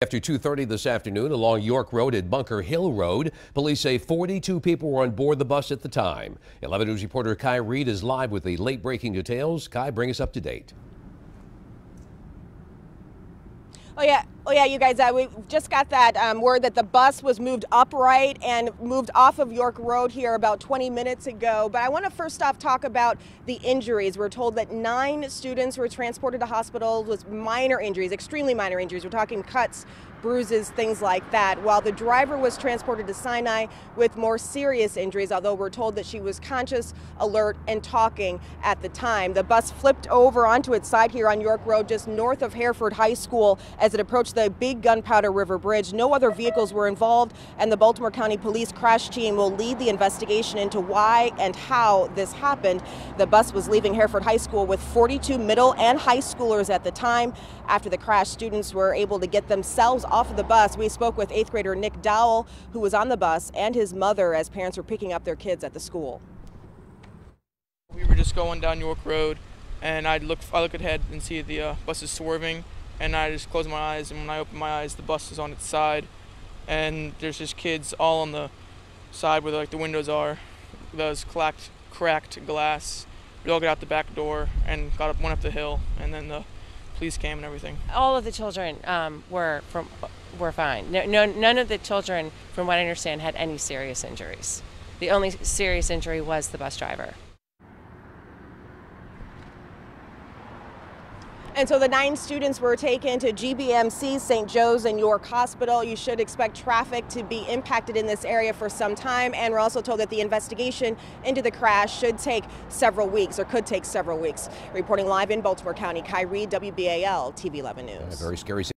After 2.30 this afternoon along York Road at Bunker Hill Road, police say 42 people were on board the bus at the time. 11 News reporter Kai Reed is live with the late breaking details. Kai, bring us up to date. Oh yeah, oh yeah, you guys. Uh, we just got that um, word that the bus was moved upright and moved off of York Road here about 20 minutes ago. But I want to first off talk about the injuries. We're told that nine students were transported to hospital with minor injuries, extremely minor injuries. We're talking cuts, bruises, things like that. While the driver was transported to Sinai with more serious injuries, although we're told that she was conscious, alert, and talking at the time. The bus flipped over onto its side here on York Road, just north of Hereford High School, as it approached the big Gunpowder River Bridge. No other vehicles were involved, and the Baltimore County Police crash team will lead the investigation into why and how this happened. The bus was leaving Hereford High School with 42 middle and high schoolers at the time. After the crash, students were able to get themselves off of the bus. We spoke with eighth grader Nick Dowell, who was on the bus, and his mother as parents were picking up their kids at the school. We were just going down York Road, and I'd look, I look ahead and see the uh, bus is swerving, and I just close my eyes, and when I open my eyes, the bus is on its side, and there's just kids all on the side where like the windows are, those cracked, cracked glass. We all got out the back door and got up, went up the hill, and then the police came and everything. All of the children um, were from were fine. No, no, none of the children, from what I understand, had any serious injuries. The only serious injury was the bus driver. And so the nine students were taken to GBMC, St. Joe's, and York Hospital. You should expect traffic to be impacted in this area for some time. And we're also told that the investigation into the crash should take several weeks or could take several weeks. Reporting live in Baltimore County, Reed, WBAL TV 11 News. very scary.